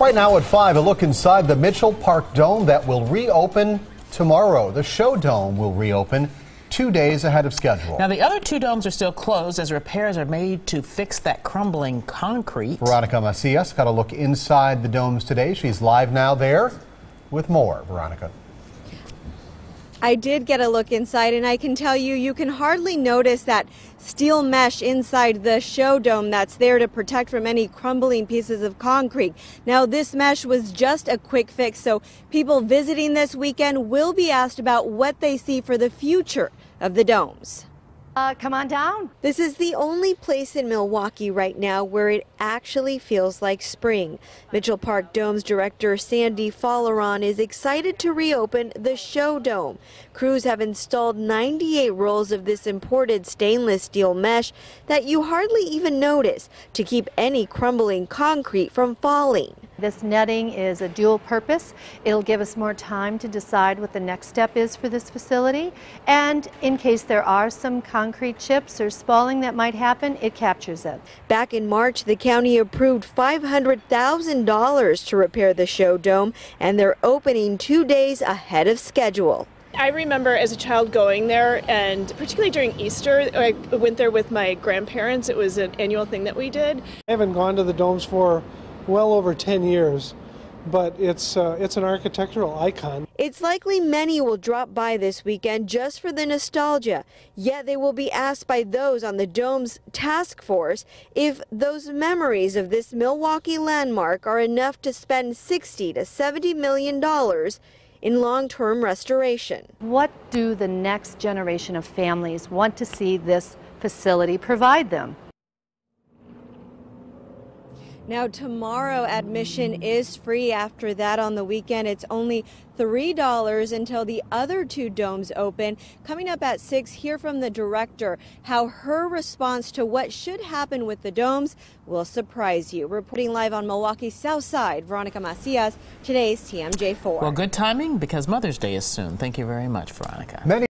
Right now at 5, a look inside the Mitchell Park Dome that will reopen tomorrow. The Show Dome will reopen two days ahead of schedule. Now, the other two domes are still closed as repairs are made to fix that crumbling concrete. Veronica Macias got a look inside the domes today. She's live now there with more. Veronica. I did get a look inside, and I can tell you, you can hardly notice that steel mesh inside the show dome that's there to protect from any crumbling pieces of concrete. Now, this mesh was just a quick fix, so people visiting this weekend will be asked about what they see for the future of the domes. Uh, come on down. This is the only place in Milwaukee right now where it actually feels like spring. Mitchell Park Dome's director Sandy Folaron is excited to reopen the Show Dome. Crews have installed 98 rolls of this imported stainless steel mesh that you hardly even notice to keep any crumbling concrete from falling. This netting is a dual purpose. It'll give us more time to decide what the next step is for this facility. And in case there are some concrete chips or spalling that might happen, it captures it. Back in March, the county approved $500,000 to repair the show dome, and they're opening two days ahead of schedule. I remember as a child going there, and particularly during Easter, I went there with my grandparents. It was an annual thing that we did. I haven't gone to the domes for well over 10 years, but it's, uh, it's an architectural icon. It's likely many will drop by this weekend just for the nostalgia, yet they will be asked by those on the Dome's task force if those memories of this Milwaukee landmark are enough to spend 60 to 70 million dollars in long-term restoration. What do the next generation of families want to see this facility provide them? Now, tomorrow admission is free. After that, on the weekend, it's only $3 until the other two domes open. Coming up at 6, hear from the director how her response to what should happen with the domes will surprise you. Reporting live on Milwaukee's South Side, Veronica Macias, today's TMJ4. Well, good timing because Mother's Day is soon. Thank you very much, Veronica. Many